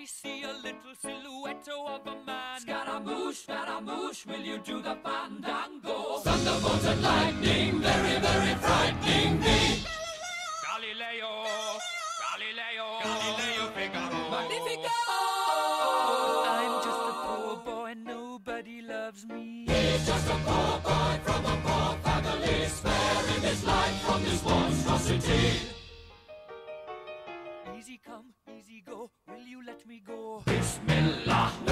I see a little silhouette of a man. Scaramouche, Scaramouche, will you do the fandango? Thunderbolts and lightning, very, very frightening me. Galileo, Galileo, Galileo Figaro. Magnifico! I'm just a poor boy, nobody loves me. He's just a poor boy from a poor family, sparing his life from this monstrosity. Easy come easy go, will you let me go? Bismillah.